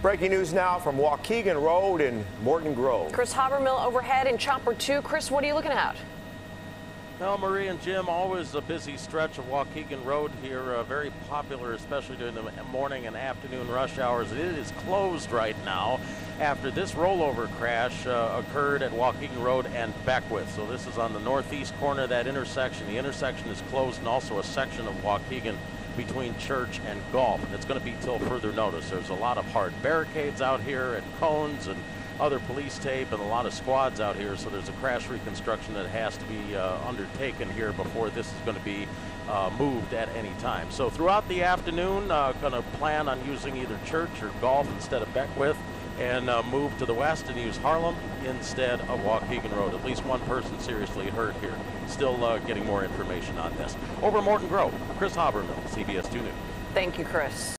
Breaking news now from Waukegan Road in Morton Grove. Chris Habermill overhead in Chopper 2. Chris, what are you looking at? Well, Marie and Jim, always a busy stretch of Waukegan Road here, uh, very popular, especially during the morning and afternoon rush hours. It is closed right now after this rollover crash uh, occurred at Waukegan Road and Beckwith. So this is on the northeast corner of that intersection. The intersection is closed and also a section of Waukegan between Church and Golf. And it's going to be till further notice. There's a lot of hard barricades out here and cones and other police tape and a lot of squads out here, so there's a crash reconstruction that has to be uh, undertaken here before this is going to be uh, moved at any time. So throughout the afternoon, uh, going to plan on using either Church or Golf instead of Beckwith and uh, move to the west and use Harlem instead of Waukegan Road. At least one person seriously hurt here. Still uh, getting more information on this. Over Morton Grove, Chris Habermill, CBS 2 News. Thank you, Chris.